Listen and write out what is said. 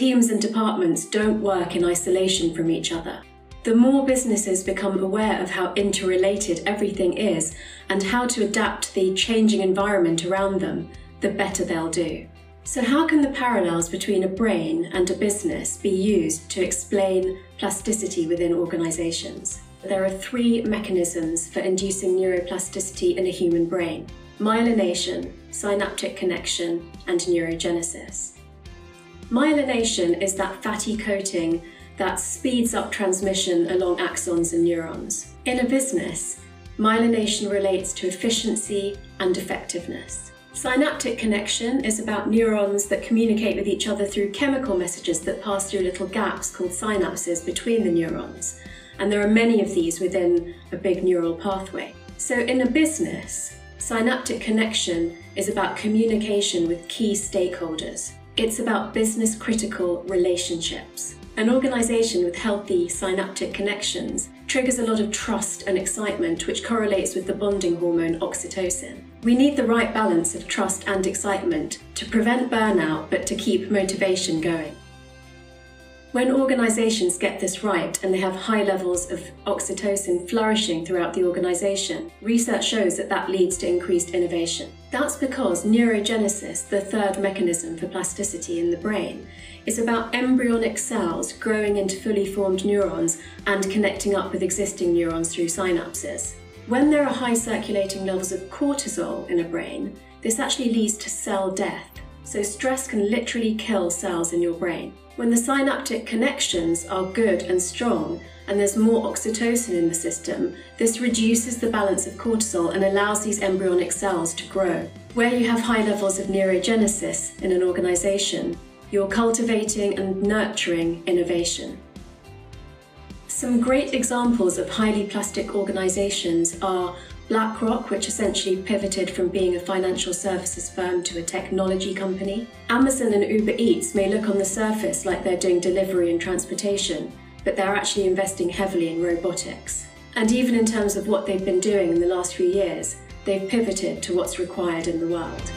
teams and departments don't work in isolation from each other. The more businesses become aware of how interrelated everything is and how to adapt the changing environment around them, the better they'll do. So, how can the parallels between a brain and a business be used to explain plasticity within organisations? There are three mechanisms for inducing neuroplasticity in a human brain myelination, synaptic connection, and neurogenesis. Myelination is that fatty coating that speeds up transmission along axons and neurons. In a business, myelination relates to efficiency and effectiveness. Synaptic connection is about neurons that communicate with each other through chemical messages that pass through little gaps called synapses between the neurons. And there are many of these within a big neural pathway. So, in a business, synaptic connection is about communication with key stakeholders. It's about business critical relationships. An organisation with healthy synaptic connections triggers a lot of trust and excitement, which correlates with the bonding hormone oxytocin. We need the right balance of trust and excitement to prevent burnout but to keep motivation going. When organisations get this right and they have high levels of oxytocin flourishing throughout the organisation, research shows that that leads to increased innovation. That's because neurogenesis, the third mechanism for plasticity in the brain, is about embryonic cells growing into fully formed neurons and connecting up with existing neurons through synapses. When there are high circulating levels of cortisol in a brain, this actually leads to cell death. So, stress can literally kill cells in your brain. When the synaptic connections are good and strong, and there's more oxytocin in the system, this reduces the balance of cortisol and allows these embryonic cells to grow. Where you have high levels of neurogenesis in an organisation, you're cultivating and nurturing innovation. Some great examples of highly plastic organisations are BlackRock, which essentially pivoted from being a financial services firm to a technology company. Amazon and Uber Eats may look on the surface like they're doing delivery and transportation, but they're actually investing heavily in robotics. And even in terms of what they've been doing in the last few years, they've pivoted to what's required in the world.